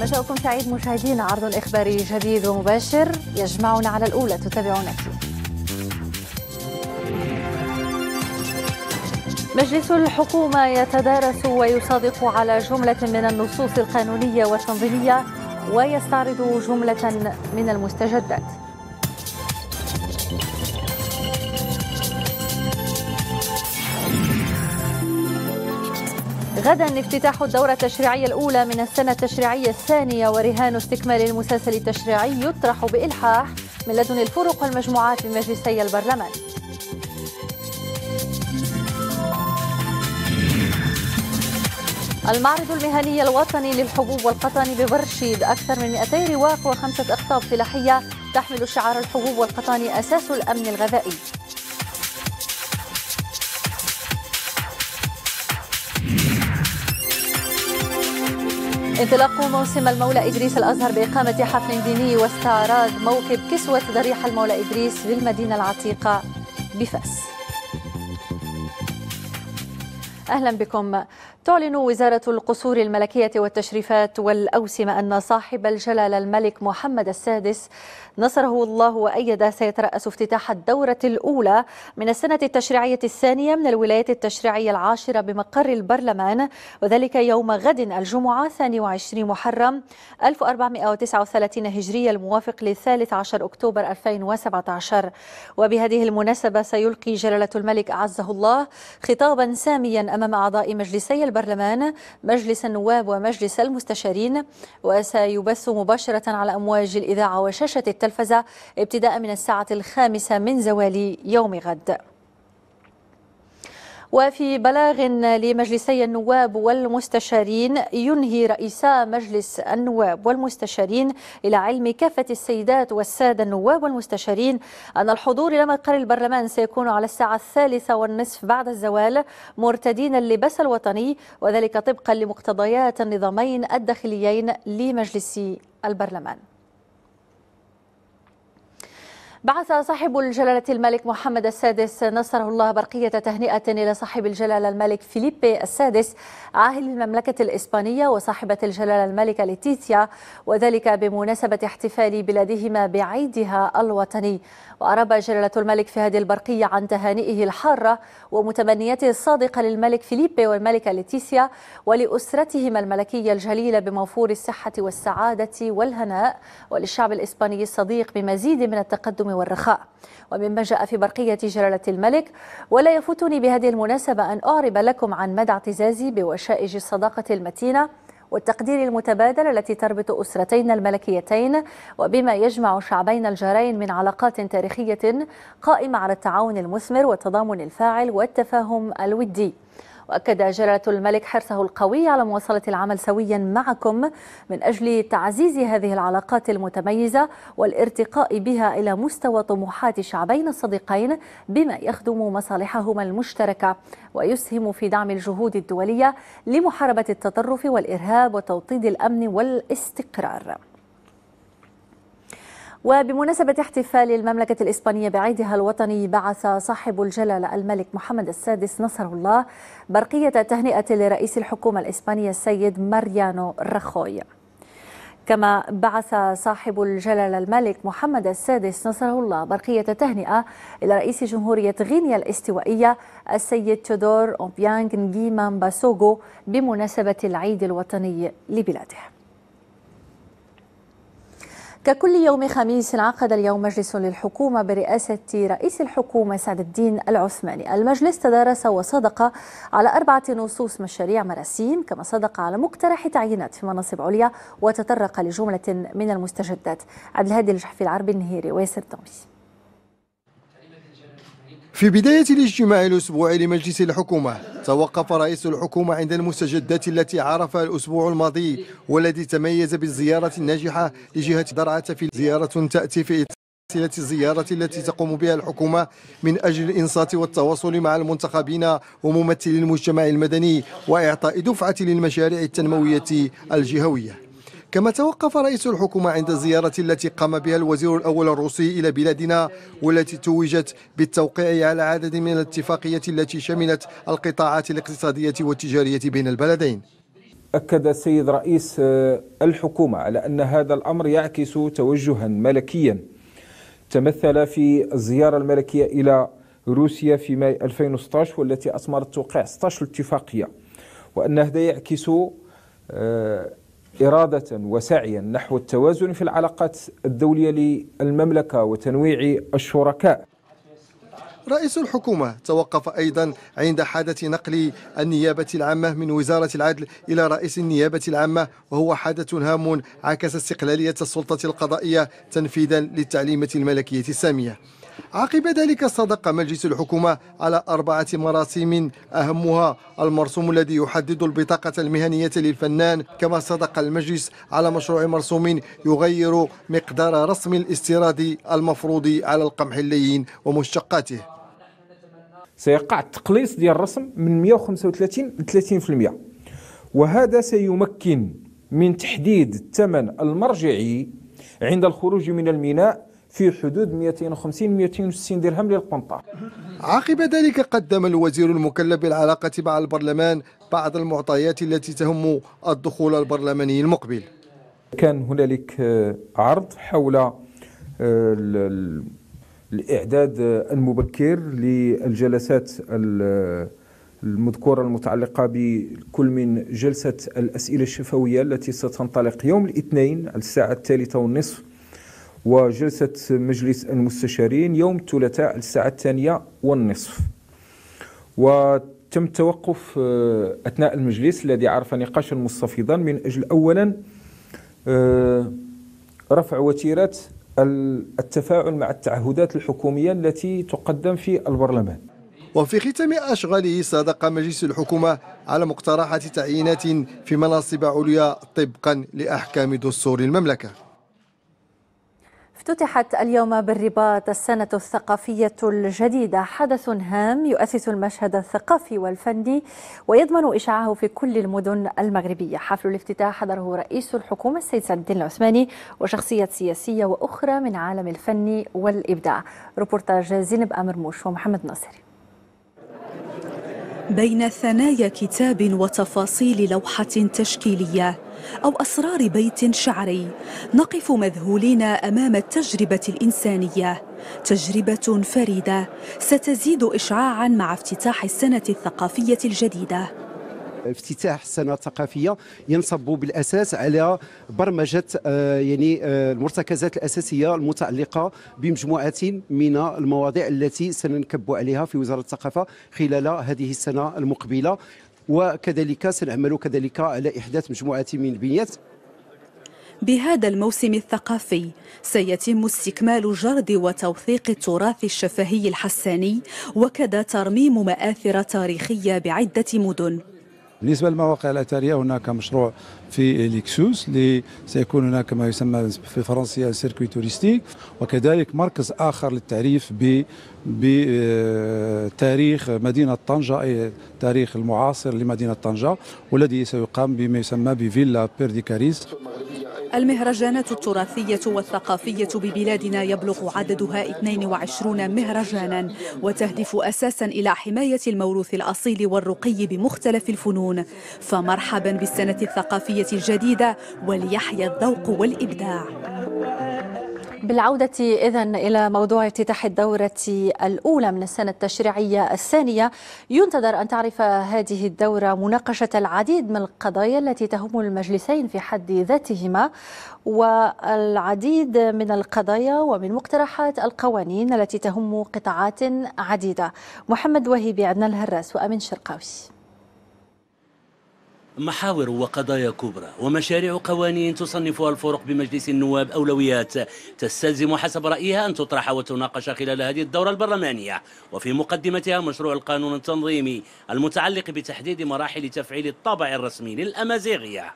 مساءكم سعيد مشاهدينا عرض إخباري جديد ومباشر. يجمعنا على الأولى تتابعونا. فيه مجلس الحكومة يتدارس ويصادق على جملة من النصوص القانونية والتنظيمية ويستعرض جملة من المستجدات. غدا افتتاح الدورة التشريعية الأولى من السنة التشريعية الثانية ورهان استكمال المسلسل التشريعي يطرح بإلحاح من لدن الفرق والمجموعات بمجلسي البرلمان. المعرض المهني الوطني للحبوب والقطن ببرشيد. أكثر من 200 رواق وخمسة أقطاب فلاحية تحمل شعار الحبوب والقطن أساس الأمن الغذائي. انطلاق موسم المولى إدريس الأزهر بإقامة حفل ديني واستعراض موكب كسوة ضريح المولى إدريس بالمدينة العتيقة بفأس. أهلا بكم. تعلن وزارة القصور الملكية والتشريفات والأوسمة أن صاحب الجلالة الملك محمد السادس نصره الله وأيده سيترأس افتتاح الدورة الأولى من السنة التشريعية الثانية من الولايات التشريعية العاشرة بمقر البرلمان وذلك يوم غد الجمعة 22 محرم 1439 هجرية الموافق للثالث عشر أكتوبر 2017 وبهذه المناسبة سيلقي جلالة الملك أعزه الله خطابا ساميا أمام أعضاء مجلسي البرلمان مجلس النواب ومجلس المستشارين وسيبث مباشرة على أمواج الإذاعة وشاشة التلفزة ابتداء من الساعة الخامسة من زوال يوم غد. وفي بلاغ لمجلسي النواب والمستشارين ينهي رئيسا مجلس النواب والمستشارين إلى علم كافة السيدات والسادة النواب والمستشارين أن الحضور إلى مقر البرلمان سيكون على الساعة الثالثة والنصف بعد الزوال مرتدين اللباس الوطني وذلك طبقا لمقتضيات النظامين الداخليين لمجلس البرلمان. بعث صاحب الجلالة الملك محمد السادس نصره الله برقية تهنئة إلى صاحب الجلالة الملك فيليبي السادس عاهل المملكة الإسبانية وصاحبة الجلالة الملكة ليتيسيا وذلك بمناسبة احتفال بلادهما بعيدها الوطني. وأعرب جلالة الملك في هذه البرقية عن تهانئه الحارة ومتمنياته الصادقة للملك فيليبي والملكة ليتيسيا ولأسرتهما الملكية الجليلة بموفور الصحة والسعادة والهناء. وللشعب الإسباني الصديق بمزيد من التقدم والرخاء. ومما جاء في برقية جلالة الملك ولا يفوتني بهذه المناسبة أن أعرب لكم عن مدى اعتزازي بوشائج الصداقة المتينة والتقدير المتبادل التي تربط أسرتين الملكيتين وبما يجمع شعبين الجارين من علاقات تاريخية قائمة على التعاون المثمر والتضامن الفاعل والتفاهم الودي. وأكد جلالة الملك حرصه القوي على مواصلة العمل سويا معكم من أجل تعزيز هذه العلاقات المتميزة والارتقاء بها إلى مستوى طموحات شعبين الصديقين بما يخدم مصالحهما المشتركة ويسهم في دعم الجهود الدولية لمحاربة التطرف والإرهاب وتوطيد الأمن والاستقرار. وبمناسبة احتفال المملكة الإسبانية بعيدها الوطني بعث صاحب الجلالة الملك محمد السادس نصره الله برقية تهنئة لرئيس الحكومة الإسبانية السيد ماريانو رخوي كما بعث صاحب الجلالة الملك محمد السادس نصره الله برقية تهنئة إلى رئيس جمهورية غينيا الاستوائية السيد تودور أوبيانغ نجيما باسوغو بمناسبة العيد الوطني لبلاده. ككل يوم خميس انعقد اليوم مجلس للحكومة برئاسة رئيس الحكومة سعد الدين العثماني. المجلس تدارس وصدق على أربعة نصوص مشاريع مراسيم كما صدق على مقترح تعيينات في مناصب عليا وتطرق لجملة من المستجدات. عبد الهادي الجحفي العربي النهيري وياسر الدومي في بداية الاجتماع الأسبوعي لمجلس الحكومة توقف رئيس الحكومة عند المستجدات التي عرفها الأسبوع الماضي والذي تميز بالزيارة الناجحة لجهة درعا في زيارة تأتي في سلسلة الزيارات التي تقوم بها الحكومة من أجل الإنصات والتواصل مع المنتخبين وممثلي المجتمع المدني وإعطاء دفعة للمشاريع التنموية الجهوية. كما توقف رئيس الحكومة عند الزيارة التي قام بها الوزير الأول الروسي إلى بلادنا والتي توجت بالتوقيع على عدد من الاتفاقيات التي شملت القطاعات الاقتصادية والتجارية بين البلدين. أكد السيد رئيس الحكومة على أن هذا الأمر يعكس توجها ملكيا. تمثل في الزيارة الملكية إلى روسيا في ماي 2016 والتي أثمرت توقيع 16 اتفاقية وأن هذا يعكس إرادة وسعيا نحو التوازن في العلاقات الدولية للمملكة وتنويع الشركاء. رئيس الحكومة توقف أيضا عند حدث نقل النيابة العامة من وزارة العدل إلى رئيس النيابة العامة وهو حدث هام عكس استقلالية السلطة القضائية تنفيذا للتعليمة الملكية السامية. عقب ذلك صدق مجلس الحكومة على أربعة مراسيم أهمها المرسوم الذي يحدد البطاقة المهنية للفنان. كما صدق المجلس على مشروع مرسوم يغير مقدار رسم الاستيراد المفروض على القمح اللين ومشتقاته سيقع التقليص ديال الرسم من 135 ل 30% وهذا سيمكن من تحديد الثمن المرجعي عند الخروج من الميناء في حدود 250 260 درهم للقنطار عقب ذلك قدم الوزير المكلف بالعلاقة مع البرلمان بعض المعطيات التي تهم الدخول البرلماني المقبل. كان هنالك عرض حول الإعداد المبكر للجلسات المذكورة المتعلقة بكل من جلسة الأسئلة الشفوية التي ستنطلق يوم الاثنين الساعة الثالثة والنصف وجلسة مجلس المستشارين يوم الثلاثاء الساعة الثانية والنصف. وتم التوقف أثناء المجلس الذي عرف نقاشا مستفيضا. من أجل أولا رفع وتيرة التفاعل مع التعهدات الحكومية التي تقدم في البرلمان. وفي ختام أشغاله صادق مجلس الحكومة على مقترحات تعيينات في مناصب عليا طبقا لأحكام دستور المملكة. افتتحت اليوم بالرباط السنة الثقافية الجديدة. حدث هام يؤسس المشهد الثقافي والفني ويضمن إشعاعه في كل المدن المغربية. حفل الافتتاح حضره رئيس الحكومة السيد سعد الدين العثماني وشخصيات سياسية وأخرى من عالم الفن والإبداع. روبورتاج زينب أمرموش ومحمد ناصري بين ثنايا كتاب وتفاصيل لوحة تشكيلية أو أسرار بيت شعري. نقف مذهولين أمام التجربة الإنسانية. تجربة فريدة. ستزيد إشعاعا مع افتتاح السنة الثقافية الجديدة. افتتاح السنة الثقافيه ينصب بالأساس على برمجة يعني المرتكزات الأساسية المتعلقة بمجموعة من المواضيع التي سننكب عليها في وزارة الثقافة خلال هذه السنة المقبلة. وكذلك سنعمل كذلك على إحداث مجموعة من البنيات. بهذا الموسم الثقافي سيتم استكمال جرد وتوثيق التراث الشفهي الحساني وكذا ترميم مآثر تاريخية بعدة مدن. بالنسبة للمواقع الأثرية هناك مشروع في ليكسوس اللي سيكون هناك ما يسمى في الفرنسية circuit touristique وكذلك مركز آخر للتعريف بتاريخ مدينة طنجة أي تاريخ المعاصر لمدينة طنجة والذي سيقام بما يسمى بفيلا بيرديكاريس. المهرجانات التراثية والثقافية ببلادنا يبلغ عددها 22 مهرجانا وتهدف أساسا إلى حماية الموروث الأصيل والرقي بمختلف الفنون. فمرحبا بالسنة الثقافية الجديدة وليحيا الذوق والإبداع. بالعودة إذا إلى موضوع افتتاح الدورة الأولى من السنة التشريعية الثانية. ينتظر أن تعرف هذه الدورة مناقشة العديد من القضايا التي تهم المجلسين في حد ذاتهما والعديد من القضايا ومن مقترحات القوانين التي تهم قطاعات عديدة. محمد وهيبي عدنا الهراس وأمين شرقاوي. محاور وقضايا كبرى ومشاريع قوانين تصنفها الفرق بمجلس النواب أولويات تستلزم حسب رأيها أن تطرح وتناقش خلال هذه الدورة البرلمانية. وفي مقدمتها مشروع القانون التنظيمي المتعلق بتحديد مراحل تفعيل الطابع الرسمي للأمازيغية.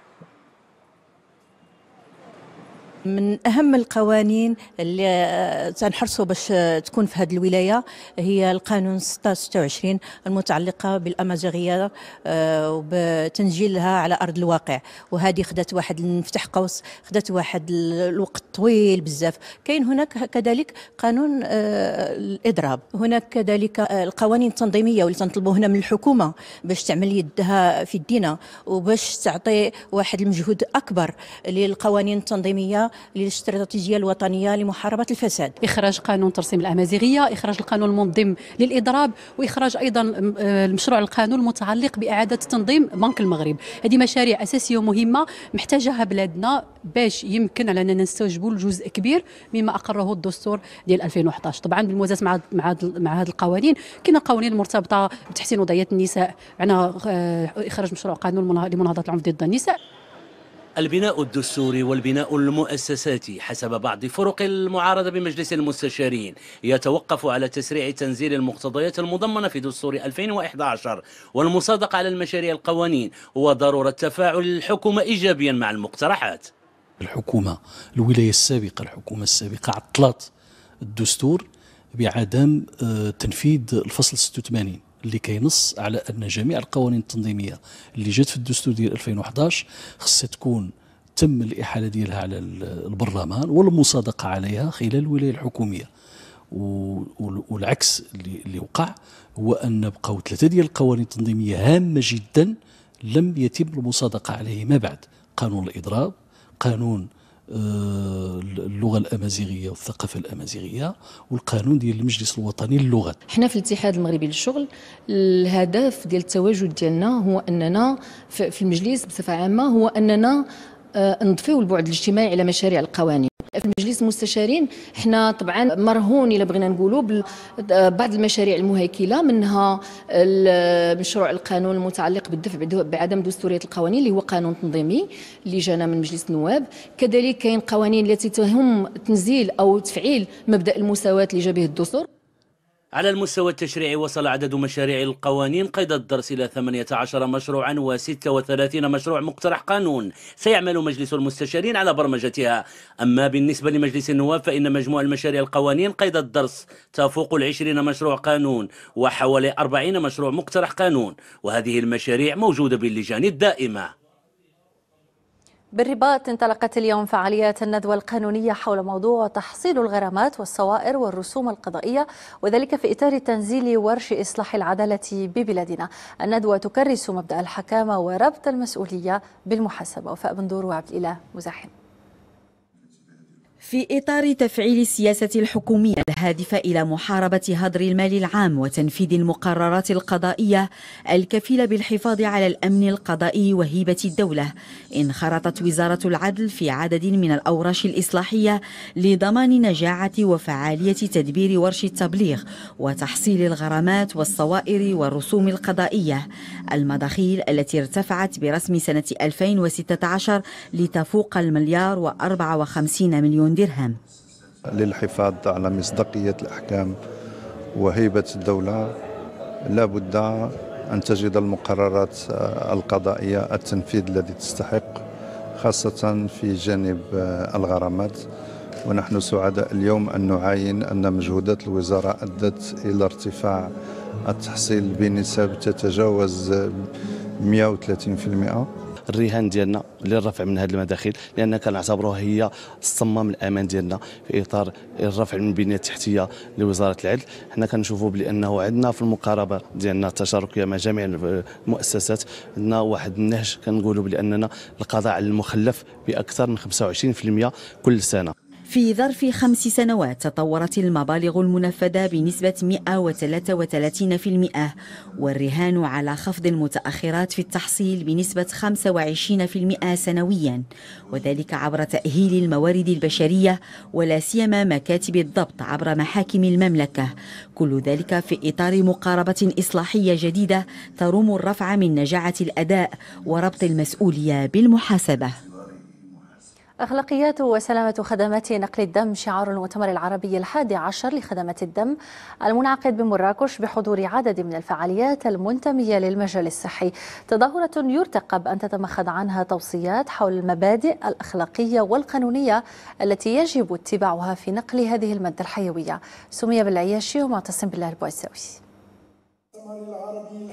من أهم القوانين اللي تنحرصوا باش تكون في هذه الولاية هي القانون 26 المتعلقة بالأمازيغية آه، وبتنجيلها على أرض الواقع. وهذه خدت واحد نفتح قوس خدت واحد الوقت طويل بزاف. كاين هناك كذلك قانون آه، الإضراب. هناك كذلك القوانين التنظيمية واللي تنطلبوا هنا من الحكومة باش تعمل يدها في الدينا وباش تعطي واحد المجهود أكبر للقوانين التنظيمية للاستراتيجيه الوطنية لمحاربة الفساد. إخراج قانون ترسيم الأمازيغية إخراج القانون المنظم للإضراب وإخراج أيضا آه، المشروع القانون المتعلق بإعادة تنظيم بنك المغرب. هذه مشاريع أساسية ومهمة محتاجها بلادنا باش يمكن علينا نستوجبوا لجزء كبير مما أقره الدستور ديال 2011 طبعا بالموازاه مع مع مع هذه القوانين كاين قوانين المرتبطه بتحسين وضعية النساء. معنا آه، إخراج مشروع قانون لمناهضة العنف ضد النساء. البناء الدستوري والبناء المؤسساتي حسب بعض فرق المعارضة بمجلس المستشارين. يتوقف على تسريع تنزيل المقتضيات المضمنة في دستور 2011 والمصادقة على المشاريع القوانين وضرورة تفاعل الحكومة إيجابيا مع المقترحات. الحكومة الولاية السابقة الحكومة السابقة عطلت الدستور بعدم آه، تنفيذ الفصل 86 اللي كينص على أن جميع القوانين التنظيمية اللي جات في الدستور ديال 2011 خصها تكون تم الإحالة ديالها على البرلمان والمصادقة عليها خلال الولاية الحكومية. والعكس اللي, وقع هو أن بقاو ثلاثة ديال القوانين التنظيمية هامة جدا لم يتم المصادقة عليهما بعد؟ قانون الإضراب قانون اللغة الأمازيغية والثقافة الأمازيغية والقانون ديال المجلس الوطني للغات حنا في الاتحاد المغربي للشغل الهدف ديال التواجد ديالنا هو أننا في المجلس بصفة عامة هو أننا آه، نضفيو البعد الاجتماعي على مشاريع القوانين. في مجلس المستشارين. إحنا طبعا مرهون إلا بغينا نقولوا بعض المشاريع المهيكلة منها مشروع القانون المتعلق بالدفع بعدم دستورية القوانين اللي هو قانون تنظيمي اللي جانا من مجلس النواب. كذلك كاين قوانين التي تهم تنزيل أو تفعيل مبدأ المساواة اللي جا به الدستور. على المستوى التشريعي وصل عدد مشاريع القوانين قيد الدرس إلى 18 مشروعا و36 مشروع مقترح قانون. سيعمل مجلس المستشارين على برمجتها. أما بالنسبة لمجلس النواب فإن مجموع المشاريع القوانين قيد الدرس تفوق العشرين مشروع قانون وحوالي 40 مشروع مقترح قانون. وهذه المشاريع موجودة باللجان الدائمة. بالرباط انطلقت اليوم فعاليات الندوة القانونية حول موضوع تحصيل الغرامات والصوائر والرسوم القضائية وذلك في إطار تنزيل ورش إصلاح العدالة ببلادنا. الندوة تكرس مبدأ الحكامة وربط المسؤولية بالمحاسبة. وفاء بندور وعبد الإله مزاحم. في إطار تفعيل السياسة الحكومية الهادفة إلى محاربة هدر المال العام وتنفيذ المقررات القضائية الكفيلة بالحفاظ على الأمن القضائي وهيبة الدولة انخرطت وزارة العدل في عدد من الأورش الإصلاحية لضمان نجاعة وفعالية تدبير ورش التبليغ وتحصيل الغرامات والصوائر والرسوم القضائية المداخيل التي ارتفعت برسم سنة 2016 لتفوق المليار و54 مليون درهم. للحفاظ على مصداقية الأحكام وهيبة الدولة لا بد أن تجد المقررات القضائية التنفيذ الذي تستحق خاصة في جانب الغرامات. ونحن سعداء اليوم أن نعاين أن مجهودات الوزارة أدت إلى ارتفاع التحصيل بنسب تتجاوز 130% الرهان ديالنا للرفع من هذه المداخل لأن كنعتبروها هي الصمام الأمان ديالنا في إطار الرفع من البنية التحتية لوزارة العدل. حنا كنشوفوا بأنه عندنا في المقاربة ديالنا التشاركيه مع جميع المؤسسات عندنا واحد النهج كنقولوا بأننا القضاء على المخلف بأكثر من 25% كل سنة. في ظرف خمس سنوات تطورت المبالغ المنفذة بنسبة 133% والرهان على خفض المتأخرات في التحصيل بنسبة 25% سنويا وذلك عبر تأهيل الموارد البشرية ولا سيما مكاتب الضبط عبر محاكم المملكة. كل ذلك في إطار مقاربة إصلاحية جديدة تروم الرفع من نجاعة الأداء وربط المسؤولية بالمحاسبة. أخلاقيات وسلامة خدمات نقل الدم شعار المؤتمر العربي الحادي عشر لخدمات الدم المنعقد بمراكش بحضور عدد من الفعاليات المنتمية للمجال الصحي. تظاهرة يرتقب أن تتمخض عنها توصيات حول المبادئ الأخلاقية والقانونية التي يجب اتباعها في نقل هذه المادة الحيوية. سمية بالعياشي ومعتصم بالله البويساوي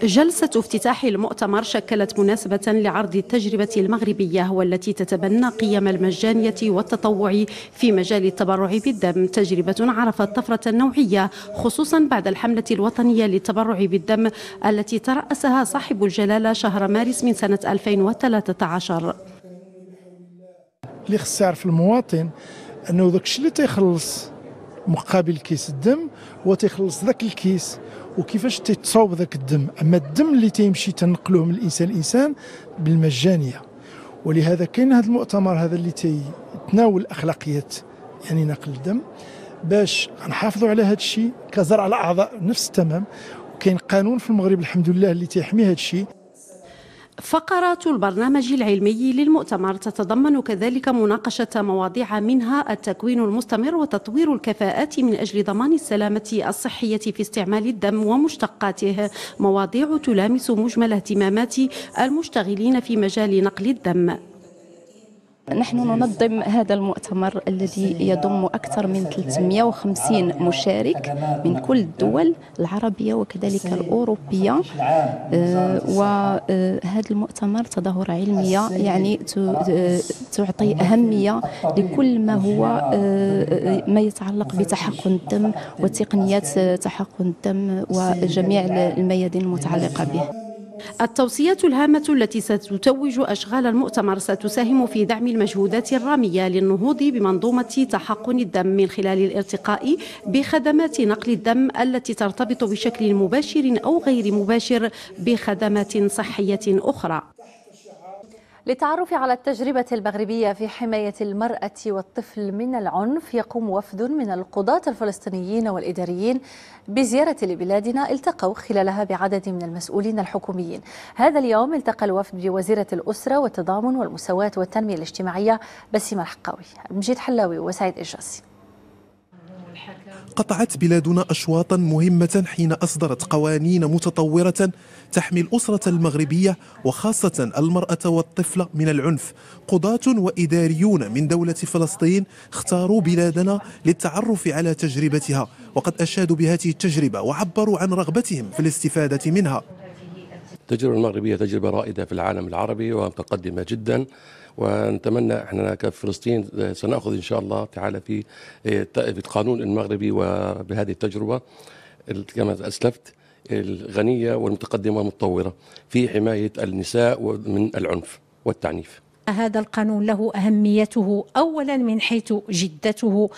جلسة افتتاح المؤتمر شكلت مناسبة لعرض التجربة المغربية والتي تتبنى قيم المجانية والتطوع في مجال التبرع بالدم. تجربة عرفت طفرة نوعية خصوصا بعد الحملة الوطنية للتبرع بالدم التي ترأسها صاحب الجلالة شهر مارس من سنة 2013 اللي خص يعرف المواطن أنه داك الشيء اللي تيخلص مقابل كيس الدم هو تيخلص ذاك الكيس وكيفاش تيتصاوب ذاك الدم. أما الدم اللي تيمشي تنقلوه من الإنسان للانسان بالمجانية. ولهذا كاين هذا المؤتمر هذا اللي تيتناول أخلاقيات يعني نقل الدم باش نحافظوا على هذا الشيء. كزرع الأعضاء نفس التمام وكاين قانون في المغرب الحمد لله اللي تيحمي هذا الشيء. فقرات البرنامج العلمي للمؤتمر تتضمن كذلك مناقشة مواضيع منها التكوين المستمر وتطوير الكفاءات من أجل ضمان السلامة الصحية في استعمال الدم ومشتقاته. مواضيع تلامس مجمل اهتمامات المشتغلين في مجال نقل الدم. نحن ننظم هذا المؤتمر الذي يضم أكثر من 350 مشارك من كل الدول العربية وكذلك الأوروبية. آه، وهذا المؤتمر تظاهرة علمية يعني تعطي أهمية لكل ما هو آه، ما يتعلق بتحقن الدم وتقنيات تحقن الدم وجميع الميادين المتعلقة به. التوصيات الهامة التي ستتوج أشغال المؤتمر ستساهم في دعم المجهودات الرامية للنهوض بمنظومة تحقن الدم من خلال الارتقاء بخدمات نقل الدم التي ترتبط بشكل مباشر أو غير مباشر بخدمات صحية أخرى. للتعرف على التجربة المغربية في حماية المرأة والطفل من العنف يقوم وفد من القضاة الفلسطينيين والإداريين بزيارة لبلادنا التقوا خلالها بعدد من المسؤولين الحكوميين. هذا اليوم التقى الوفد بوزيرة الأسرة والتضامن والمساواة والتنمية الاجتماعية بسيمة الحقاوي. مجيد حلاوي وسعيد إجاسي قطعت بلادنا أشواطا مهمة حين أصدرت قوانين متطورة تحمي الأسرة المغربية وخاصة المرأة والطفل من العنف. قضاة وإداريون من دولة فلسطين اختاروا بلادنا للتعرف على تجربتها وقد أشادوا بهذه التجربة وعبروا عن رغبتهم في الاستفادة منها. التجربة المغربية تجربة رائدة في العالم العربي ومتقدمة جدا ونتمنى إحنا كفلسطين سنأخذ إن شاء الله تعالى في القانون المغربي وبهذه التجربة كما أسلفت الغنية والمتقدمة والمتطورة في حماية النساء من العنف والتعنيف. هذا القانون له أهميته أولا من حيث جدته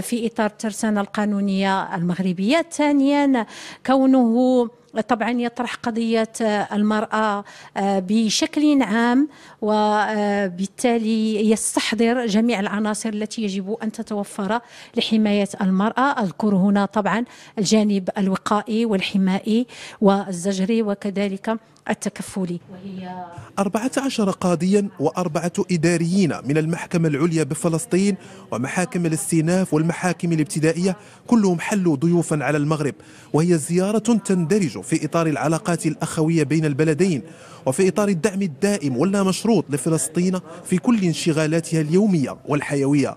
في إطار الترسانة القانونية المغربية ثانيا كونه طبعا يطرح قضية المرأة آه، بشكل عام وبالتالي يستحضر جميع العناصر التي يجب أن تتوفر لحماية المرأة. أذكر هنا طبعا الجانب الوقائي والحمائي والزجري وكذلك التكفلي. وهي 14 قاضيا وأربعة إداريين من المحكمة العليا بفلسطين ومحاكم الاستئناف والمحاكم الابتدائية كلهم حلوا ضيوفا على المغرب وهي زيارة تندرج في إطار العلاقات الأخوية بين البلدين وفي إطار الدعم الدائم واللا مشروط لفلسطين في كل انشغالاتها اليومية والحيوية.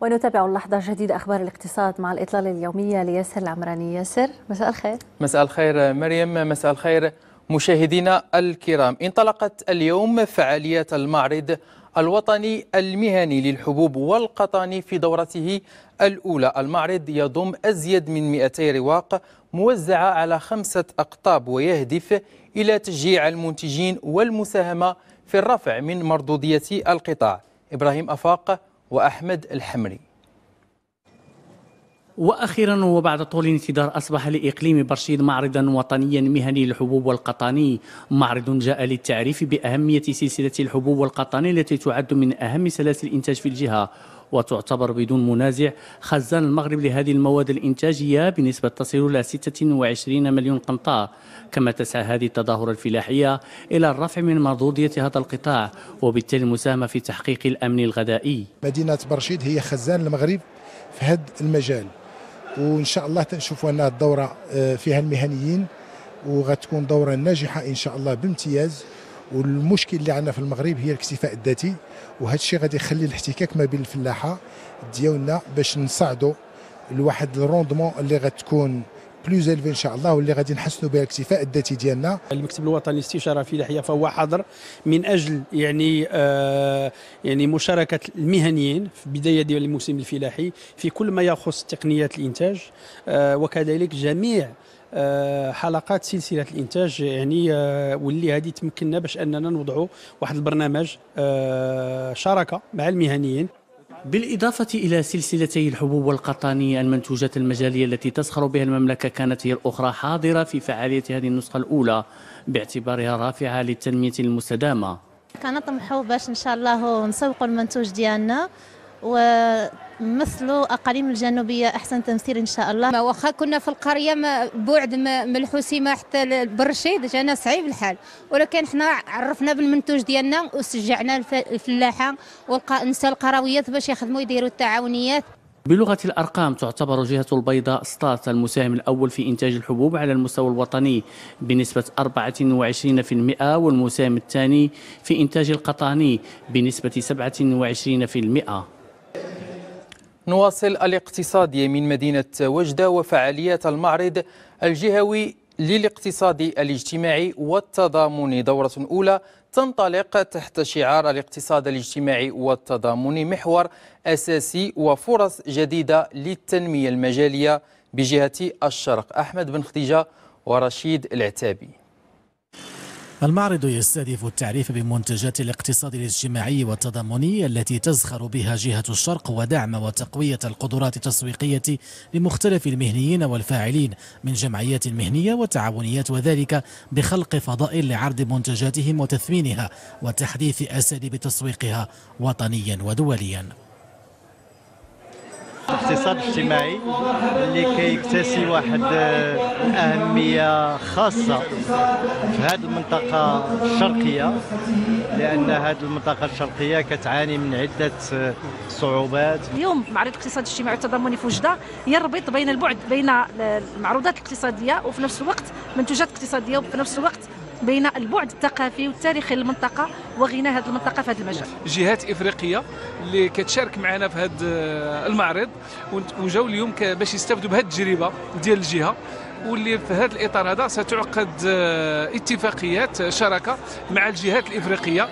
ونتابع اللحظة جديد أخبار الاقتصاد مع الإطلالة اليومية لياسر العمراني. ياسر مساء الخير. مساء الخير مريم مساء الخير مشاهدينا الكرام. انطلقت اليوم فعاليات المعرض الوطني المهني للحبوب والقطن في دورته الأولى. المعرض يضم أزيد من 200 رواق موزعة على خمسة أقطاب ويهدف إلى تشجيع المنتجين والمساهمة في الرفع من مردودية القطاع. إبراهيم أفاق وأحمد الحمري. وأخيرا وبعد طول انتظار أصبح لإقليم برشيد معرضا وطنيا مهني للحبوب والقطاني. معرض جاء للتعريف بأهمية سلسلة الحبوب والقطاني التي تعد من أهم سلاسل الإنتاج في الجهة. وتعتبر بدون منازع خزان المغرب لهذه المواد الإنتاجية بنسبة تصل إلى 26 مليون قنطار كما تسعى هذه التظاهرة الفلاحية إلى الرفع من مردودية هذا القطاع وبالتالي المساهمة في تحقيق الأمن الغذائي. مدينة برشيد هي خزان المغرب في هذا المجال وإن شاء الله تنشوفوا أنها الدورة آه، فيها المهنيين وغتكون دورة ناجحة إن شاء الله بامتياز. والمشكل اللي عندنا في المغرب هي الاكتفاء الذاتي وهذا الشيء غادي يخلي الاحتكاك ما بين الفلاحة ديالنا باش نصعدوا لواحد ال rendement اللي غتكون plus élevé إن شاء الله واللي غادي نحسنوا بها الاكتفاء الذاتي ديالنا. المكتب الوطني للاستشارة الفلاحيه فهو حاضر من أجل يعني آه يعني مشاركة المهنيين في بداية ديال الموسم الفلاحي في كل ما يخص تقنيات الإنتاج آه وكذلك جميع حلقات سلسلة الإنتاج يعني آه، واللي هذه تمكننا باش أننا نوضعوا واحد البرنامج آه، شراكة مع المهنيين. بالإضافة إلى سلسلتي الحبوب والقطانية المنتوجات المجالية التي تسخر بها المملكة كانت هي الأخرى حاضرة في فعالية هذه النسخة الأولى باعتبارها رافعة للتنمية المستدامة. كنطمحوا باش إن شاء الله نسوقوا المنتوج ديالنا و مثلوا أقاليم الجنوبية أحسن تمثيل إن شاء الله. ما واخا كنا في القرية ما بعد من الحسيمه حتى برشيد جانا صعيب الحال. ولكن حنا عرفنا بالمنتوج ديالنا وشجعنا الفلاحة والنساء القرويات باش يخدموا يديروا التعاونيات. بلغة الأرقام تعتبر جهة البيضاء ستارت المساهم الأول في إنتاج الحبوب على المستوى الوطني بنسبة 24% والمساهم الثاني في إنتاج القطاني بنسبة 27% نواصل الاقتصادي من مدينة وجدة وفعاليات المعرض الجهوي للاقتصاد الاجتماعي والتضامن. دورة أولى تنطلق تحت شعار الاقتصاد الاجتماعي والتضامن محور أساسي وفرص جديدة للتنمية المجالية بجهة الشرق. أحمد بن خديجة ورشيد العتابي. المعرض يستهدف التعريف بمنتجات الاقتصاد الاجتماعي والتضامني التي تزخر بها جهة الشرق ودعم وتقوية القدرات التسويقية لمختلف المهنيين والفاعلين من جمعيات مهنية وتعاونيات وذلك بخلق فضاء لعرض منتجاتهم وتثمينها وتحديث أساليب تسويقها وطنيا ودوليا. الاقتصاد الاجتماعي اللي كيكتسي واحد أهمية خاصة في هذه المنطقة الشرقية لأن هذه المنطقة الشرقية كتعاني من عدة صعوبات. اليوم معرض الاقتصاد الاجتماعي والتضامني في وجده يربط بين البعد بين المعروضات الاقتصادية وفي نفس الوقت منتوجات اقتصادية وفي نفس الوقت بين البعد الثقافي والتاريخي للمنطقة وغنى هذه المنطقة في هذا المجال. جهات إفريقية اللي كتشارك معنا في هذا المعرض وجاو اليوم باش يستافدوا بهذه التجربة ديال الجهة واللي في هذا الإطار هذا ستعقد آه، اتفاقيات شراكة مع الجهات الإفريقية.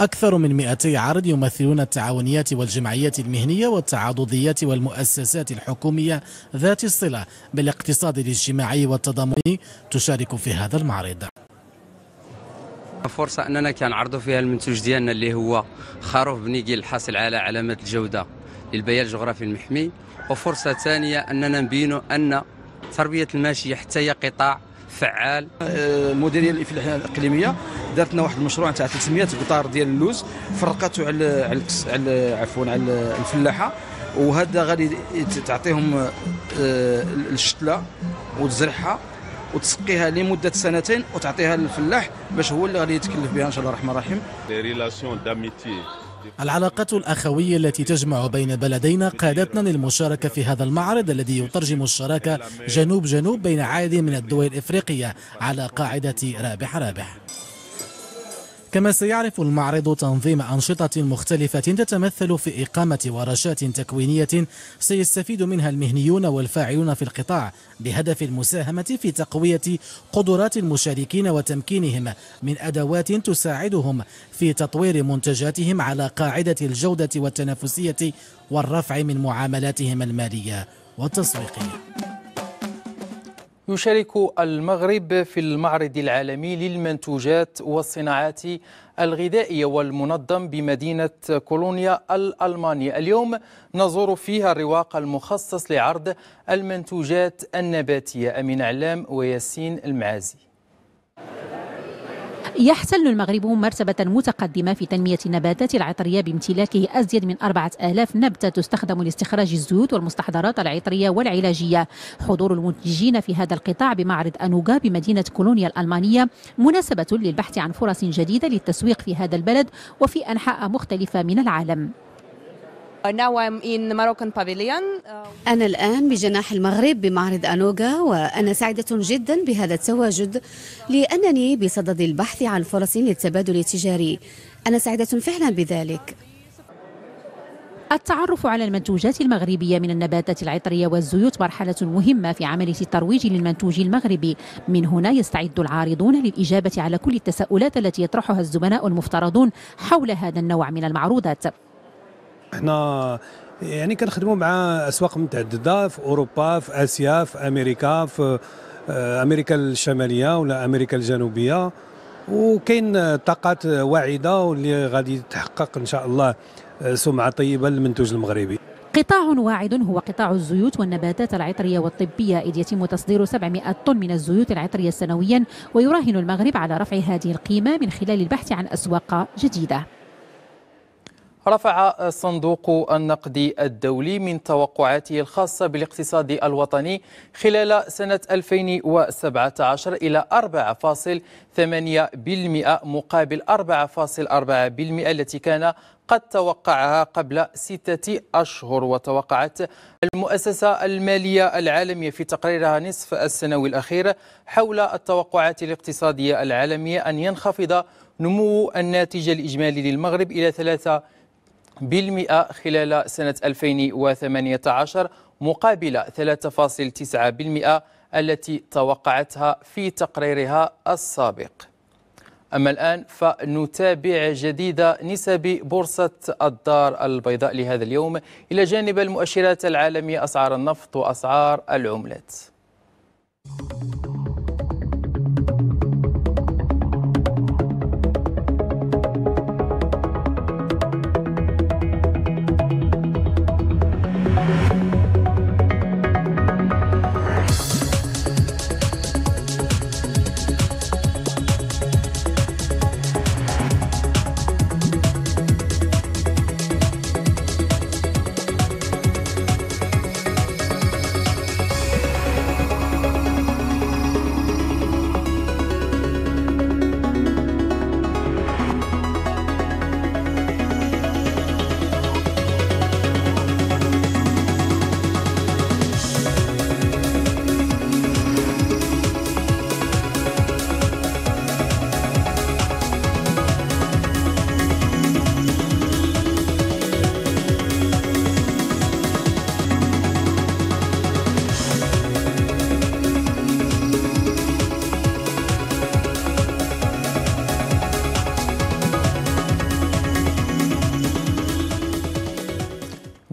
أكثر من 200 عرض يمثلون التعاونيات والجمعيات المهنية والتعاضديات والمؤسسات الحكومية ذات الصلة بالاقتصاد الاجتماعي والتضامني تشارك في هذا المعرض. فرصة أننا كنعرضوا فيها المنتوج ديالنا اللي هو خروف بنيجي الحاصل على علامة الجودة للبيان الجغرافي المحمي وفرصة ثانية أننا نبينوا أن تربية الماشية حتى هي قطاع فعال. المديريه الفلاحيه الإقليمية دارت لنا واحد المشروع تاع 300 قطار ديال اللوز فرقته على على على عفوا على الفلاحة. وهذا غادي تعطيهم آه، الشتلة وتزرعها وتسقيها لمدة سنتين وتعطيها للفلاح باش هو اللي غادي يتكلف بها إن شاء الله الرحمن الرحيم. العلاقات الأخوية التي تجمع بين البلدين قادتنا للمشاركة في هذا المعرض الذي يترجم الشراكة جنوب جنوب بين عدد من الدول الإفريقية على قاعدة رابح رابح. كما سيعرف المعرض تنظيم أنشطة مختلفة تتمثل في إقامة ورشات تكوينية سيستفيد منها المهنيون والفاعلون في القطاع بهدف المساهمة في تقوية قدرات المشاركين وتمكينهم من أدوات تساعدهم في تطوير منتجاتهم على قاعدة الجودة والتنافسية والرفع من معاملاتهم المالية والتسويقية يشارك المغرب في المعرض العالمي للمنتوجات والصناعات الغذائية والمنظم بمدينة كولونيا الألمانية. اليوم نزور فيها الرواق المخصص لعرض المنتوجات النباتية أمين علام وياسين المعازي. يحتل المغرب مرتبة متقدمة في تنمية النباتات العطرية بامتلاكه أزيد من 4000 نبتة تستخدم لاستخراج الزيوت والمستحضرات العطرية والعلاجية. حضور المنتجين في هذا القطاع بمعرض أنوغا بمدينة كولونيا الألمانية مناسبة للبحث عن فرص جديدة للتسويق في هذا البلد وفي أنحاء مختلفة من العالم. أنا الآن بجناح المغرب بمعرض أنوغا وأنا سعيدة جدا بهذا التواجد لأنني بصدد البحث عن فرص للتبادل التجاري. أنا سعيدة فعلا بذلك. التعرف على المنتوجات المغربية من النباتات العطرية والزيوت مرحلة مهمة في عملية الترويج للمنتوج المغربي. من هنا يستعد العارضون للإجابة على كل التساؤلات التي يطرحها الزبناء المفترضون حول هذا النوع من المعروضات. إحنا يعني كنخدموا مع أسواق متعددة في أوروبا في آسيا في أمريكا في آه، أمريكا الشمالية ولا أمريكا الجنوبية. وكاين طاقات واعدة واللي غادي تحقق إن شاء الله آه، سمعة طيبة للمنتوج المغربي. قطاع واعد هو قطاع الزيوت والنباتات العطرية والطبية إذ يتم تصدير 700 طن من الزيوت العطرية سنويا ويراهن المغرب على رفع هذه القيمة من خلال البحث عن أسواق جديدة. رفع صندوق النقد الدولي من توقعاته الخاصة بالاقتصاد الوطني خلال سنة 2017 إلى 4.8% مقابل 4.4% التي كان قد توقعها قبل ستة أشهر. وتوقعت المؤسسة المالية العالمية في تقريرها نصف السنوي الأخير حول التوقعات الاقتصادية العالمية أن ينخفض نمو الناتج الإجمالي للمغرب إلى ثلاثة بالمئة خلال سنة 2018 مقابل 3.9 بالمئة التي توقعتها في تقريرها السابق. أما الآن فنتابع جديد نسب بورصة الدار البيضاء لهذا اليوم إلى جانب المؤشرات العالمية أسعار النفط وأسعار العملات.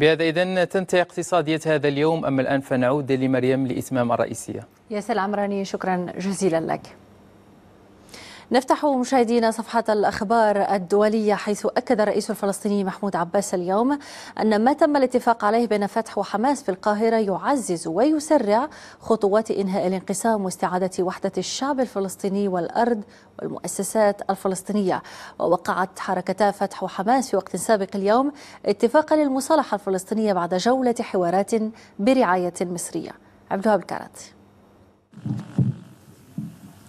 بهذا إذن تنتهي اقتصادية هذا اليوم أما الآن فنعود لمريم لإتمام الرئيسية. ياسر العمراني شكرا جزيلا لك. نفتح مشاهدينا صفحة الأخبار الدولية حيث أكد الرئيس الفلسطيني محمود عباس اليوم أن ما تم الاتفاق عليه بين فتح وحماس في القاهرة يعزز ويسرع خطوات إنهاء الانقسام واستعادة وحدة الشعب الفلسطيني والأرض والمؤسسات الفلسطينية. ووقعت حركتا فتح وحماس في وقت سابق اليوم اتفاقا للمصالحة الفلسطينية بعد جولة حوارات برعاية مصرية. عبد الوهاب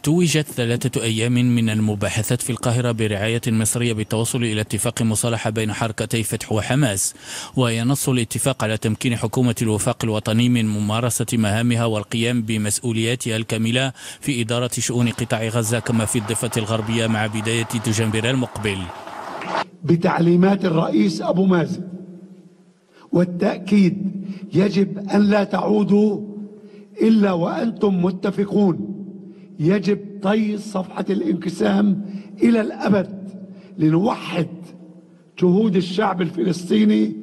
توجت ثلاثة أيام من المباحثات في القاهرة برعاية مصرية بالتوصل إلى اتفاق مصالحة بين حركتي فتح وحماس وينص الاتفاق على تمكين حكومة الوفاق الوطني من ممارسة مهامها والقيام بمسؤولياتها الكاملة في إدارة شؤون قطاع غزة كما في الضفة الغربية مع بداية دجنبر المقبل. بتعليمات الرئيس أبو مازن والتأكيد يجب أن لا تعودوا إلا وأنتم متفقون يجب طي صفحة الانقسام إلى الأبد لنوحد جهود الشعب الفلسطيني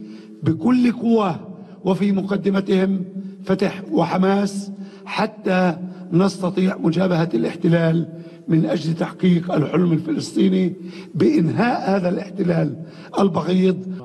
بكل قواه وفي مقدمتهم فتح وحماس حتى نستطيع مجابهة الاحتلال من أجل تحقيق الحلم الفلسطيني بإنهاء هذا الاحتلال البغيض.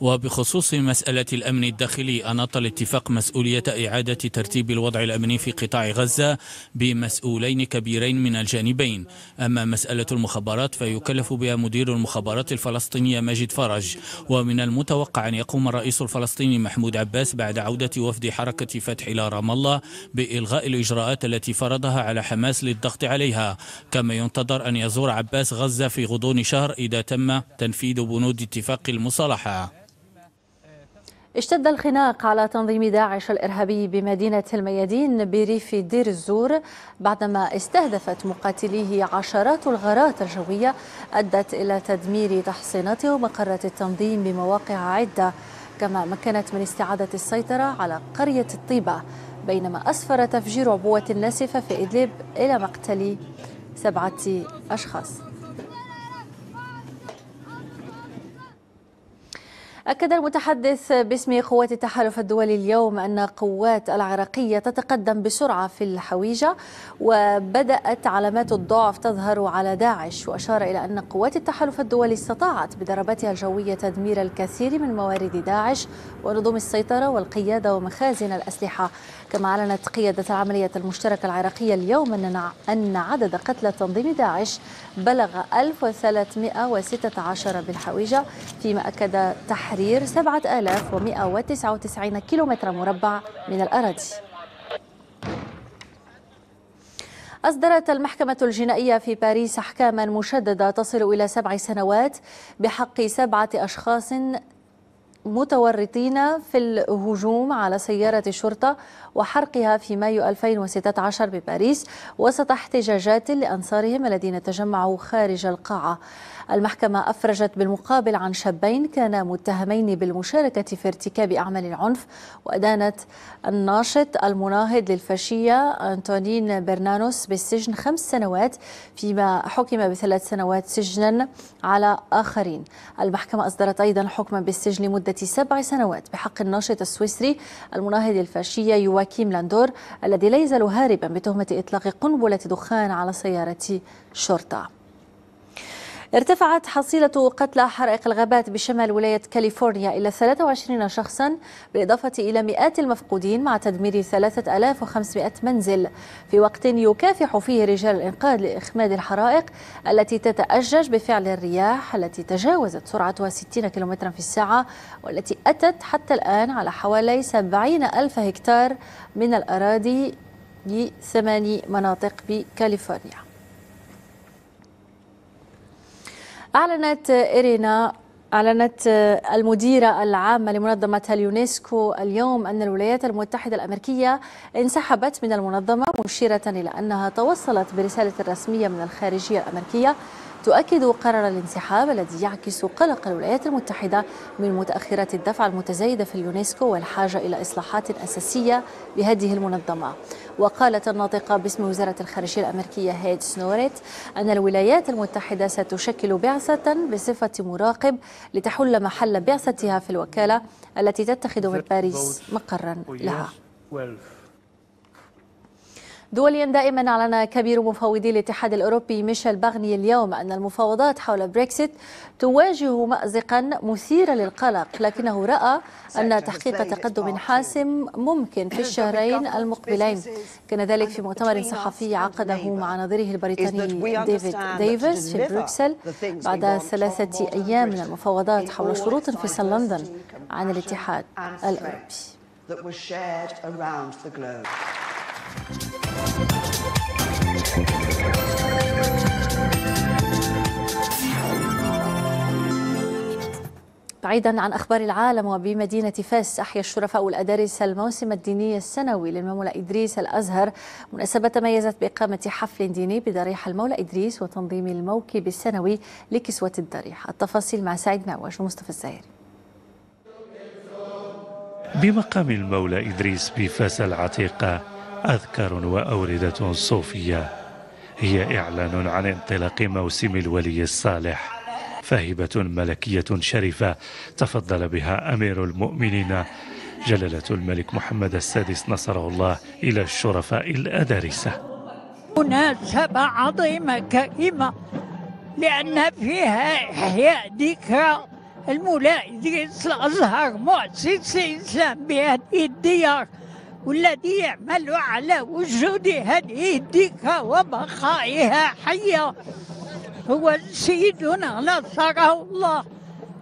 وبخصوص مسألة الأمن الداخلي أناط الاتفاق مسؤولية إعادة ترتيب الوضع الأمني في قطاع غزة بمسؤولين كبيرين من الجانبين. أما مسألة المخابرات فيكلف بها مدير المخابرات الفلسطينية ماجد فرج. ومن المتوقع أن يقوم الرئيس الفلسطيني محمود عباس بعد عودة وفد حركة فتح إلى رام الله بإلغاء الإجراءات التي فرضها على حماس للضغط عليها. كما ينتظر أن يزور عباس غزة في غضون شهر إذا تم تنفيذ بنود اتفاق المصالحة. اشتد الخناق على تنظيم داعش الإرهابي بمدينة الميادين بريف دير الزور بعدما استهدفت مقاتليه عشرات الغارات الجوية أدت إلى تدمير تحصينات ومقرات التنظيم بمواقع عدة. كما مكنت من استعادة السيطرة على قرية الطيبة بينما أسفر تفجير عبوة ناسفة في إدلب إلى مقتل سبعة أشخاص. أكد المتحدث باسم قوات التحالف الدولي اليوم أن قوات العراقية تتقدم بسرعة في الحويجة وبدأت علامات الضعف تظهر على داعش وأشار إلى أن قوات التحالف الدولي استطاعت بضرباتها الجوية تدمير الكثير من موارد داعش ونظم السيطرة والقيادة ومخازن الأسلحة. كما أعلنت قيادة العملية المشتركة العراقية اليوم أن عدد قتلى تنظيم داعش بلغ 1316 بالحويجة فيما أكد تحرير 7199 كيلومتر مربع من الأراضي. أصدرت المحكمة الجنائية في باريس أحكاما مشددة تصل إلى سبع سنوات بحق سبعة أشخاص متورطين في الهجوم على سيارة الشرطة وحرقها في مايو 2016 بباريس وسط احتجاجات لأنصارهم الذين تجمعوا خارج القاعة. المحكمة أفرجت بالمقابل عن شابين كانا متهمين بالمشاركة في ارتكاب أعمال العنف وأدانت الناشط المناهض للفاشية أنتونين برنانوس بالسجن خمس سنوات فيما حكم بثلاث سنوات سجنا على آخرين. المحكمة أصدرت أيضا حكما بالسجن لمدة سبع سنوات بحق الناشط السويسري المناهض للفاشية يواكيم لاندور الذي لا يزال هاربا بتهمة إطلاق قنبلة دخان على سيارة شرطة ارتفعت حصيلة قتلى حرائق الغابات بشمال ولاية كاليفورنيا إلى 23 شخصا بالإضافة إلى مئات المفقودين مع تدمير 3500 منزل. في وقت يكافح فيه رجال الإنقاذ لإخماد الحرائق التي تتأجج بفعل الرياح التي تجاوزت سرعتها 60 كم في الساعة والتي أتت حتى الآن على حوالي 70 ألف هكتار من الأراضي بثماني مناطق بكاليفورنيا. أعلنت إيرينا أعلنت المديرة العامة لمنظمة اليونسكو اليوم أن الولايات المتحدة الأمريكية انسحبت من المنظمة مشيرة إلى أنها توصلت برسالة رسمية من الخارجية الأمريكية تؤكد قرار الانسحاب الذي يعكس قلق الولايات المتحدة من متأخرات الدفع المتزايدة في اليونسكو والحاجة إلى إصلاحات أساسية بهذه المنظمة. وقالت الناطقة باسم وزارة الخارجية الأمريكية هيذر ناورت أن الولايات المتحدة ستشكل بعثة بصفة مراقب لتحل محل بعثتها في الوكالة التي تتخذ من باريس مقرا لها. دوليا دائما أعلن كبير مفوضي الاتحاد الأوروبي ميشيل باغني اليوم أن المفاوضات حول بريكسيت تواجه مأزقا مثيرا للقلق لكنه رأى أن تحقيق تقدم حاسم ممكن في الشهرين المقبلين. كان ذلك في مؤتمر صحفي عقده مع نظيره البريطاني ديفيد ديفيس في بروكسل بعد ثلاثة أيام من المفاوضات حول شروط انفصال لندن عن الاتحاد الأوروبي. بعيدا عن أخبار العالم وبمدينة فاس أحيا الشرفاء الأدارس الموسم الديني السنوي للمولى إدريس الأزهر. مناسبة تميزت بإقامة حفل ديني بضريح المولى إدريس وتنظيم الموكب السنوي لكسوة الضريح التفاصيل مع سعيد معوج ومصطفى الزاهري. بمقام المولى إدريس بفاس العتيقة أذكار وأوردة صوفية. هي إعلان عن انطلاق موسم الولي الصالح. فهبة ملكية شريفة تفضل بها أمير المؤمنين. جلالة الملك محمد السادس نصره الله إلى الشرفاء الأدارسة. مناسبة عظيمة كريمة لأن فيها إحياء ذكرى. المولاي إدريس الأزهر مؤسس الإسلام بهذه الديار. والذي يعمل على وجود هذه الديكة وبقائها حية. هو سيدنا نصره الله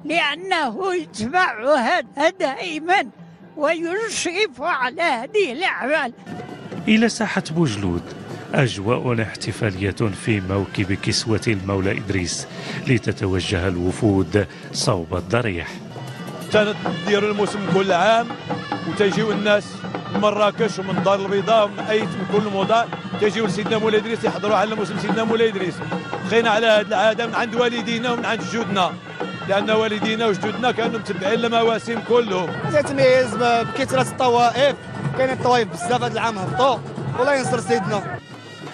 لأنه يتبعها دائما ويشرف على هذه الأعمال. إلى ساحة بوجلود أجواء احتفالية في موكب كسوة المولى إدريس لتتوجه الوفود صوب الضريح. تنديروا الموسم كل عام وتجيو الناس من مراكش ومن دار البيضاء ومن اي من كل مدار تجيو لسيدنا مولاي إدريس يحضروا على موسم سيدنا مولاي إدريس. بقينا على هذه العادة من عند والدينا ومن عند جدودنا لأن والدينا وجدودنا كانوا متبعين المواسم كلهم. تتميز بكثرة الطوائف. كاين الطوائف بزاف هذا العام هبطوا. والله ينصر سيدنا.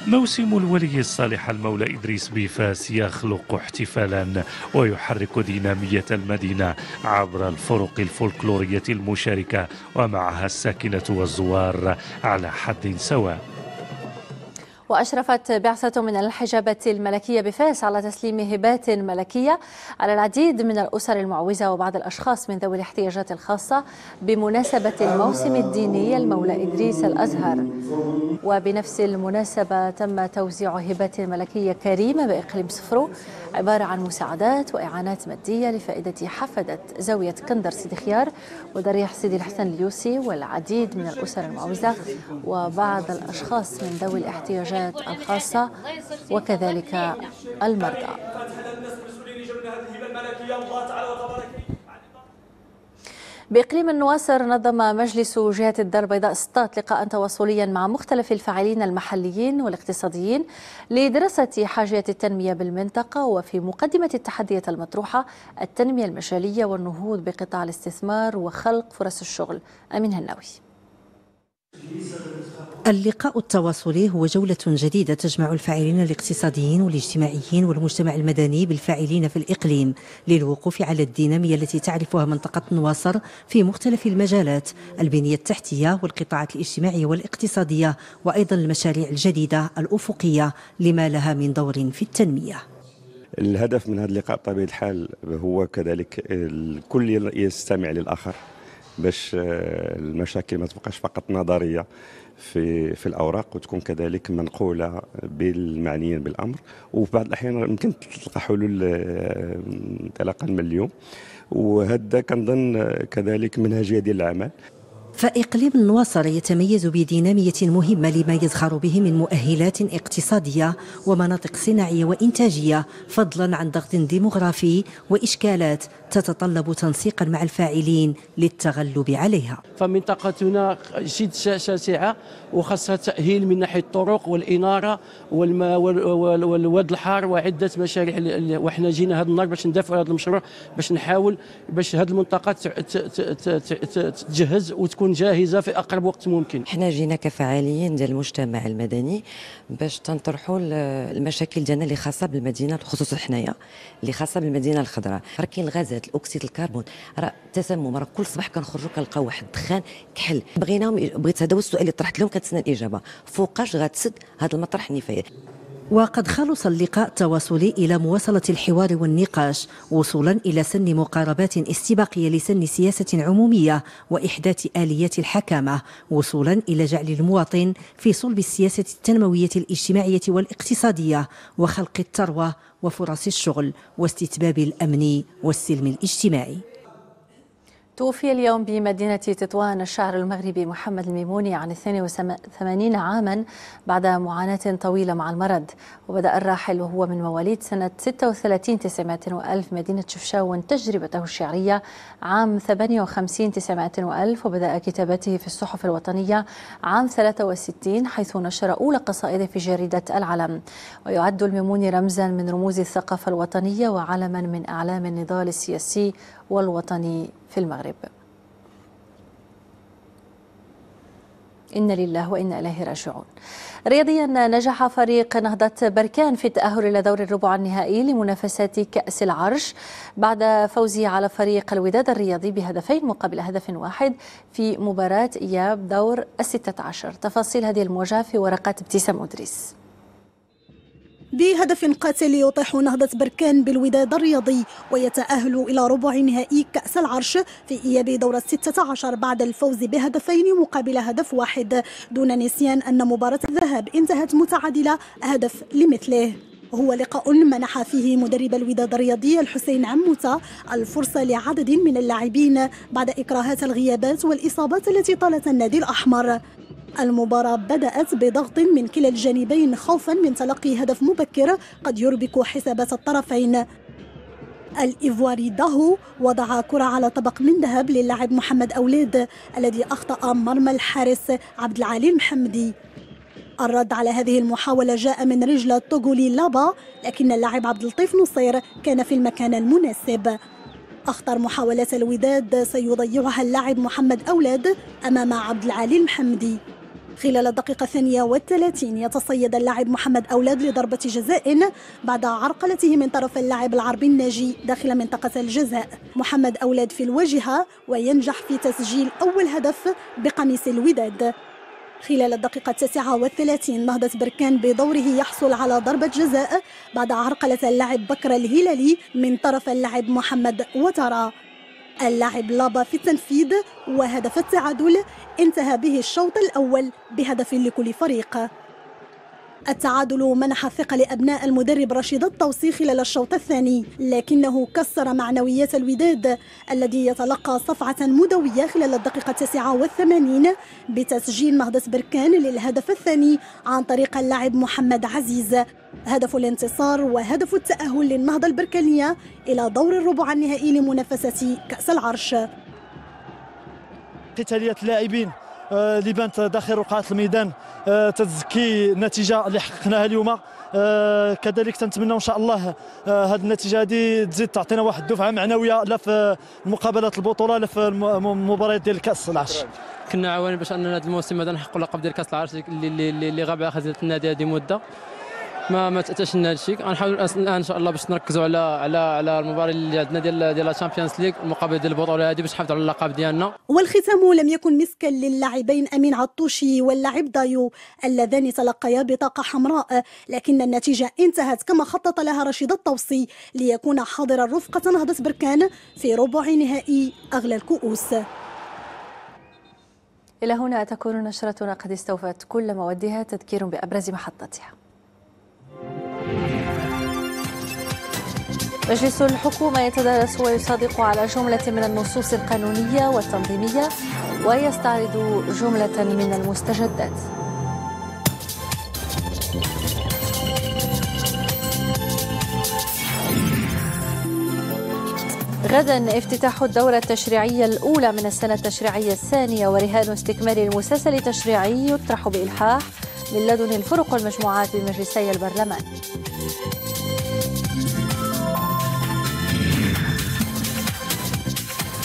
موسم الولي الصالح المولى إدريس بفاس يخلق احتفالا ويحرك دينامية المدينة عبر الفرق الفولكلورية المشاركة ومعها الساكنة والزوار على حد سواء. وأشرفت بعثة من الحجابة الملكية بفاس على تسليم هبات ملكية على العديد من الأسر المعوزة وبعض الأشخاص من ذوي الاحتياجات الخاصة بمناسبة الموسم الديني المولى إدريس الأزهر. وبنفس المناسبة تم توزيع هبات ملكية كريمة بإقليم صفرو عبارة عن مساعدات وإعانات مادية لفائدة حفدة زاوية كندر سيدي خيار وضريح سيدي الحسن اليوسي والعديد من الأسر المعوزة وبعض الأشخاص من ذوي الاحتياجات الخاصة وكذلك المرضى. بإقليم النواصر نظم مجلس جهة الدار البيضاء سطات لقاء تواصليا مع مختلف الفاعلين المحليين والاقتصاديين لدراسة حاجية التنمية بالمنطقة وفي مقدمة التحديات المطروحة التنمية المجالية والنهوض بقطاع الاستثمار وخلق فرص الشغل. أمين هناوي. اللقاء التواصلي هو جولة جديدة تجمع الفاعلين الاقتصاديين والاجتماعيين والمجتمع المدني بالفاعلين في الإقليم للوقوف على الدينامية التي تعرفها منطقة نواصر في مختلف المجالات البنية التحتية والقطاعات الاجتماعية والاقتصادية وأيضا المشاريع الجديدة الأفقية لما لها من دور في التنمية. الهدف من هذا اللقاء بطبيعة الحال هو كذلك الكل يستمع للآخر. باش المشاكل ما تبقاش فقط نظرية في في الأوراق وتكون كذلك منقولة بالمعنيين بالأمر. وفي بعض الأحيان يمكن تلقى حلول انطلاقا من اليوم. وهذا كنظن كذلك منهجيه ديال العمل فإقليم النواصر يتميز بدينامية مهمة لما يزخر به من مؤهلات اقتصادية ومناطق صناعية وإنتاجية فضلا عن ضغط ديموغرافي وإشكالات تتطلب تنسيقا مع الفاعلين للتغلب عليها. فمنطقتنا جد شاسعة وخاصها تأهيل من ناحية الطرق والإنارة والواد الحار وعدة مشاريع وحنا جينا هذا النهار باش ندافعوا هذا المشروع باش نحاول باش هذه المنطقة تتجهز وتكون جاهزة في أقرب وقت ممكن. حنا جينا كفعاليين ديال المجتمع المدني باش تنطرحوا المشاكل ديالنا اللي خاصة بالمدينة خصوصا حنايا اللي خاصة بالمدينة الخضراء. راه كاين الغازات الأكسيد الكربون. راه التسمم راه كل صباح كنخرجوا كنلقاو واحد الدخان كحل. بغيناهم بغيت هذا هو السؤال اللي طرحت لهم كنتسنى الإجابة. فوقاش غتسد هذا المطرح النفايات؟ وقد خلص اللقاء التواصلي إلى مواصلة الحوار والنقاش وصولا إلى سن مقاربات استباقية لسن سياسة عمومية وإحداث آليات الحكامة وصولا إلى جعل المواطن في صلب السياسة التنموية الاجتماعية والاقتصادية وخلق الثروة وفرص الشغل واستتباب الأمن والسلم الاجتماعي. توفي اليوم بمدينة تطوان الشاعر المغربي محمد الميموني عن 82 عاما بعد معاناة طويلة مع المرض. وبدأ الراحل وهو من مواليد سنة 36 900 وألف مدينة شفشاون تجربته الشعرية عام 58 900 وألف وبدأ كتابته في الصحف الوطنية عام 63 حيث نشر أولى قصائده في جريدة العلم. ويعد الميموني رمزا من رموز الثقافة الوطنية وعلما من أعلام النضال السياسي والوطني في المغرب. إن لله وإنا إليه راجعون. رياضيا نجح فريق نهضة بركان في التأهل إلى دور الربع النهائي لمنافسات كأس العرش بعد فوزه على فريق الوداد الرياضي بهدفين مقابل هدف واحد في مباراة إياب دور الستة عشر. تفاصيل هذه المواجهة في ورقات ابتسام أدريس. بهدف قاتل يطيح نهضة بركان بالوداد الرياضي ويتأهل إلى ربع نهائي كأس العرش في إياب دورة 16 بعد الفوز بهدفين مقابل هدف واحد. دون نسيان أن مباراة الذهاب انتهت متعادلة هدف لمثله. هو لقاء منح فيه مدرب الوداد الرياضي الحسين عموتة الفرصة لعدد من اللاعبين بعد إكراهات الغيابات والإصابات التي طالت النادي الأحمر. المباراة بدأت بضغط من كلا الجانبين خوفا من تلقي هدف مبكر قد يربك حسابات الطرفين. الإيفواري داهو وضع كرة على طبق من ذهب للاعب محمد أولاد الذي أخطأ مرمى الحارس عبد العالي المحمدي. الرد على هذه المحاولة جاء من رجل الطوغولي لابا لكن اللاعب عبد اللطيف نصير كان في المكان المناسب. أخطر محاولات الوداد سيضيعها اللاعب محمد أولاد أمام عبد العالي المحمدي. خلال الدقيقة الثانية والثلاثين يتصيد اللاعب محمد أولاد لضربة جزاء بعد عرقلته من طرف اللاعب العربي الناجي داخل منطقة الجزاء. محمد أولاد في الواجهة وينجح في تسجيل أول هدف بقميص الوداد. خلال الدقيقة التاسعة والثلاثين نهضة بركان بدوره يحصل على ضربة جزاء بعد عرقلة اللاعب بكر الهلالي من طرف اللاعب محمد وترى. اللاعب لابا في التنفيذ وهدف التعادل. انتهى به الشوط الأول بهدف لكل فريق. التعادل منح الثقة لأبناء المدرب رشيد الطوسي خلال الشوط الثاني لكنه كسر معنويات الوداد الذي يتلقى صفعة مدوية خلال الدقيقة التاسعة والثمانين بتسجيل نهضة بركان للهدف الثاني عن طريق اللاعب محمد عزيز. هدف الانتصار وهدف التأهل للنهضة البركانية إلى دور الربع النهائي لمنافسة كأس العرش. قتالية اللاعبين اللي بانت داخل رقعة الميدان آه، تزكي النتيجة اللي حققناها اليوم. آه، كذلك تنتمنى إن شاء الله آه، هذه النتيجة هذه تزيد تعطينا واحد الدفعة معنوية لا في مقابلات البطولة لا في المباريات ديال كأس العرش. كنا عوانين باش أننا هذا الموسم هذا نحققوا اللقب ديال كأس العرش اللي اللي, غاب خزينة النادي هذه مدة. ما ما تاتاش لنا هذا الشيء غنحاول الآن إن شاء الله باش نركزوا على على على المباراة اللي عندنا ديال ديال ال Champions League المقابلة ديال البطولة هذه باش نحافظوا على اللقب ديالنا. والختام لم يكن مسكا للاعبين أمين عطوشي واللاعب دايو اللذان تلقيا بطاقة حمراء لكن النتيجة انتهت. كما خطط لها رشيد الطوسي ليكون حاضرا رفقه نهضة بركان في ربع نهائي أغلى الكؤوس. إلى هنا تكون نشرتنا. قد استوفت كل موادها. تذكير بأبرز محطتها. مجلس الحكومة يتدرس ويصادق على جملة من النصوص القانونية والتنظيمية ويستعرض جملة من المستجدات. غدا افتتاح الدورة التشريعية الأولى من السنة التشريعية الثانية ورهان استكمال المسلسل التشريعي يطرح بإلحاح من لدن الفرق والمجموعات بمجلسي البرلمان.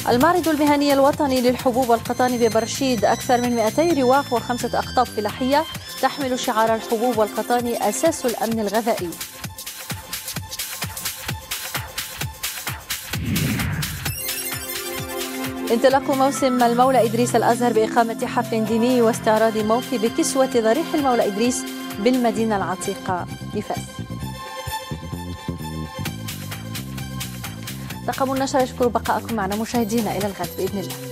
المعرض المهني الوطني للحبوب والقطان ببرشيد أكثر من 200 رواق وخمسة أقطاب فلاحية تحمل شعار الحبوب والقطان أساس الأمن الغذائي. انطلاق موسم المولى إدريس الأزهر بإقامة حفل ديني واستعراض موكب كسوة ضريح المولى إدريس بالمدينة العتيقة. بفاس رقم النشر يشكر بقاءكم معنا مشاهدينا. إلى الغد بإذن الله.